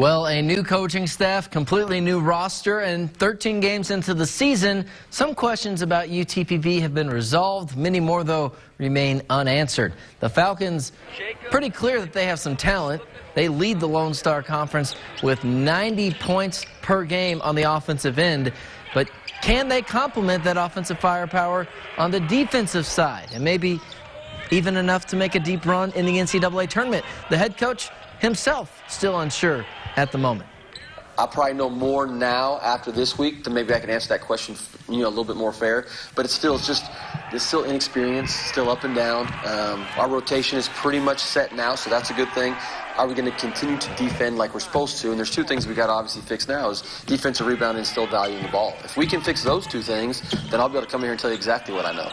Well, a new coaching staff, completely new roster, and 13 games into the season, some questions about UTPB have been resolved. Many more, though, remain unanswered. The Falcons, pretty clear that they have some talent. They lead the Lone Star Conference with 90 points per game on the offensive end. But can they complement that offensive firepower on the defensive side? And maybe even enough to make a deep run in the NCAA tournament. The head coach himself still unsure at the moment? I probably know more now after this week than maybe I can answer that question, you know, a little bit more fair. But it's still, it's just, it's still inexperience, still up and down. Um, our rotation is pretty much set now, so that's a good thing. Are we going to continue to defend like we're supposed to? And there's two things we got to obviously fix now: is defensive rebounding and still valuing the ball. If we can fix those two things, then I'll be able to come here and tell you exactly what I know.